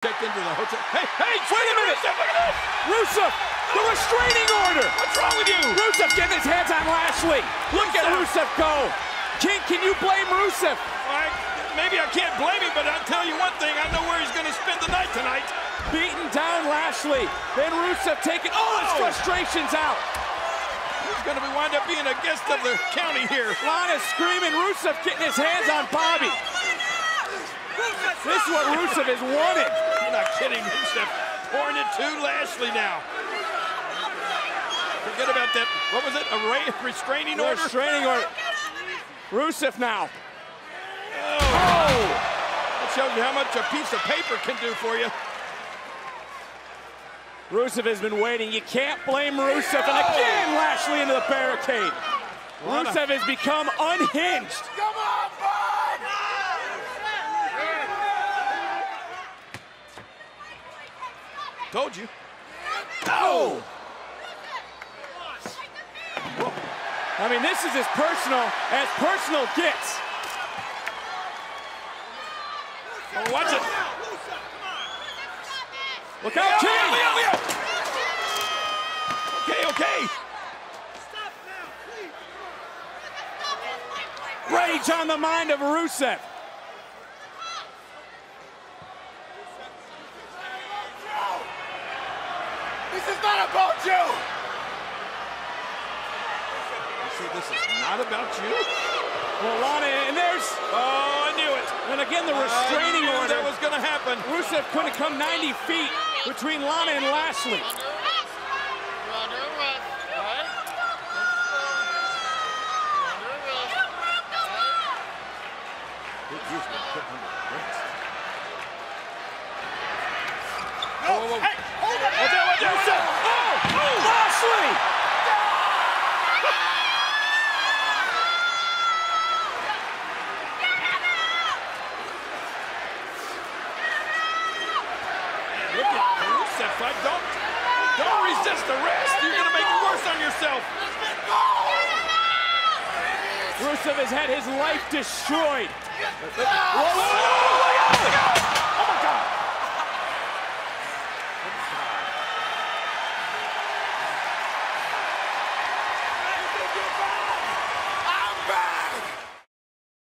checked into the hotel. Hey, hey, Wait a minute! Rusev, look at this! Rusev, the restraining order! What's wrong with you? Rusev getting his hands on Lashley. Look at Rusev go. King, can you blame Rusev? I, maybe I can't blame him, but I'll tell you one thing. I know where he's going to spend the night tonight. Beating down Lashley. Then Rusev taking all his Oh. frustrations out. He's going to be wind up being a guest of the county here. Lana screaming. Rusev getting his hands on Bobby. Oh this is what Rusev is wanting. Kidding, Rusev. Pouring it to Lashley now. Forget about that. What was it? A ra- restraining order? Restraining order. Rusev now. Oh. That shows you how much a piece of paper can do for you. Rusev has been waiting. You can't blame Rusev. And again, Lashley into the barricade. Rusev has become unhinged. Come on, Told you. Oh! I mean, this is as personal as personal gets. Oh, watch it. Look out, King! Okay, okay. Rage on the mind of Rusev. This is not about you! You see, this is not about you. Well, Lana, and there's, Oh, I knew it. and again, the restraining order. that was going to happen. Rusev couldn't come 90 feet between Lana and Lashley. Whoa, whoa, whoa. Hey, hold it! Watch out, watch out, watch out. Oh, oh. Lashley! Look at Rusev fight. Don't, don't resist the rest. You're going to make it worse on yourself. Rusev has had his life destroyed. Whoa, whoa, whoa,